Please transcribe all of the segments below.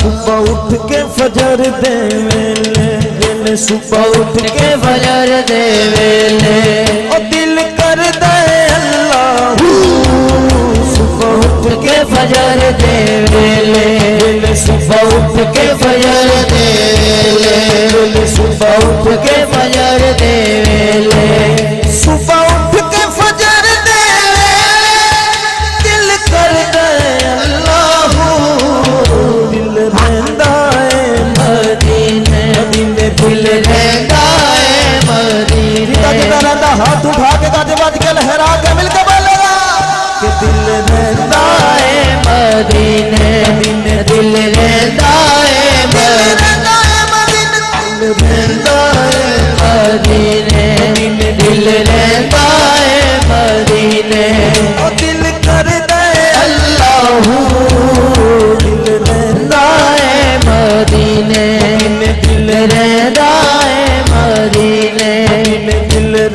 صبح اٹھ کے فجر دے ویلے ویلے صبح اٹھ کے فجر دے ویلے۔ او دل کر دے اللہ۔ صبح اٹھ کے فجر دے ویلے۔ صبح اٹھ کے فجر مدینے دل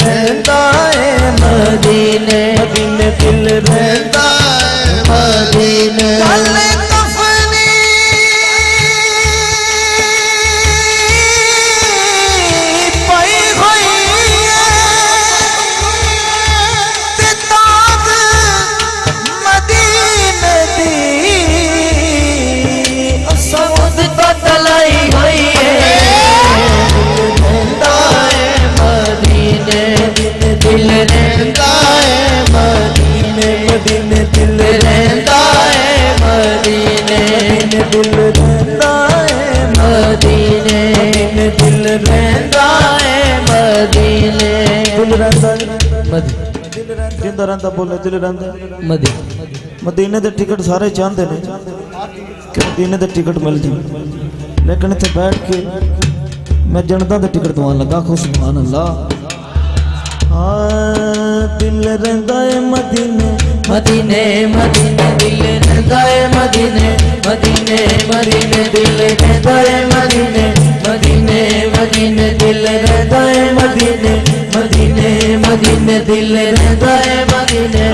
دل رہتا ہے مدینے۔ مدینے دل رہندا رہتا ہے مدینے مدینے دل رہتا ہے مدینے۔ دل رہندا ہے مدینے۔ دل رہتا ہے مدینے۔ دل رہندا ہے۔ مدینے جندا رہندا بولے دل مدینے مدینے دے ٹکٹ سارے چاہتے نے۔ کہ مدینے دے ٹکٹ مل جائے۔ لیکن اتنے بیٹھ کے میں جنتا دے ٹکٹ دوان لگا خو سبحان اللہ۔ دل رہندا ہے مدینے مدینے مدینے، دل رہتا ہے مدینے مدینے مدینے، دل رہتا ہے مدینے مدینے مدینے، دل رہتا ہے مدینے مدینے مدینے، دل رہتا ہے مدینے۔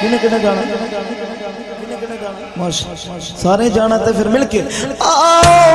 کنے کنے جانا ماشاء سارے جانا تے پھر مل کے۔ آؤ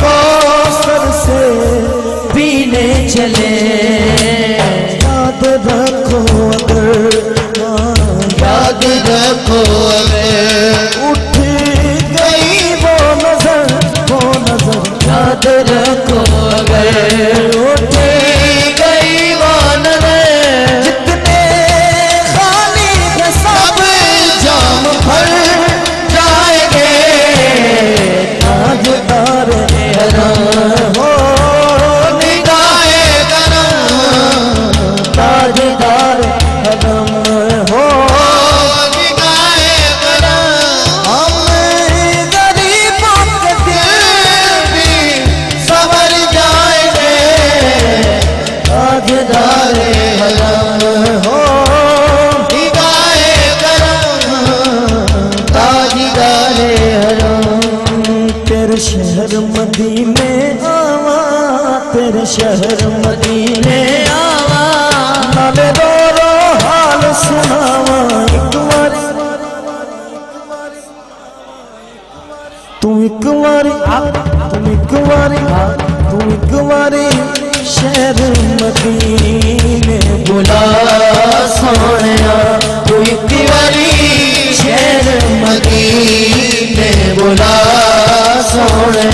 کو سر سے پینے چلے۔ یاد رکھو اگر یاد رکھو اگر اٹھ گئی وہ نظر وہ نظر۔ یاد رکھو شہر مدینے آوا۔ نالے رو حال سناوا ایک واری۔ تم ایک واری۔ تم ایک واری۔ تم ایک واری۔ شہر مدینے بلا سونے تو ایک باری شہر مدینے بلا سونے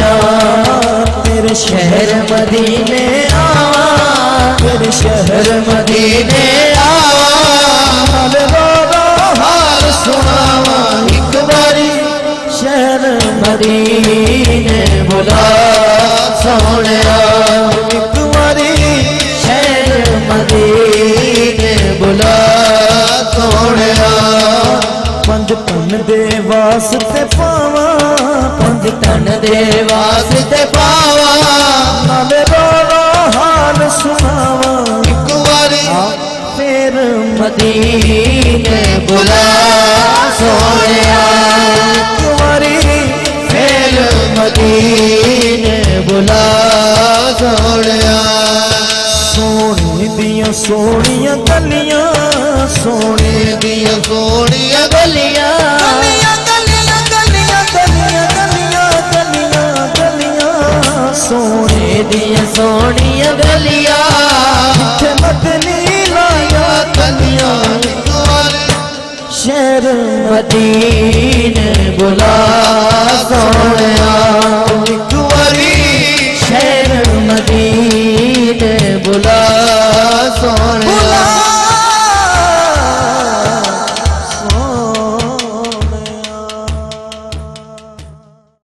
تیرے شہر مدینے ਸੀਨੇ ਬੁਲਾ ਸੋਹਣਿਆ। ਇੱਕ ਵਾਰੀ ਸ਼ਹਿਰ ਮਦੀਨੇ ਬੁਲਾ ਸੋਹਣਿਆ। ਪੰਜ ਤਨ ਦੇ ਵਾਸਤੇ ਪਾਵਾ ਪੰਜ ਤਨ ਦੇ ਵਾਸਤੇ ਪਾਵਾ। ਨਾਲੇ ਰੋਣਾ ਹਾਲ ਸੁਣਾਵਾ। ਇੱਕ ਵਾਰੀ ਫੇਰ ਮਦੀਨੇ ਬੁਲਾ ਸੋਹਣੀਆਂ ਗਲੀਆਂ ਸੋਹਣੇ ਦੀਆਂ ਸੋਹਣੀਆਂ ਗਲੀਆਂ। ਸੋਹਣੇ ਦੀਆਂ ਸੋਹਣੀਆਂ ਗਲੀਆਂ। ਜਿੱਥੇ ਲਾਇਆ ਗਲੀਆਂ। ਸ਼ਹਿਰ ਮਦੀਨ ਬੁਲਾ ਸੋਹਣਿਆ।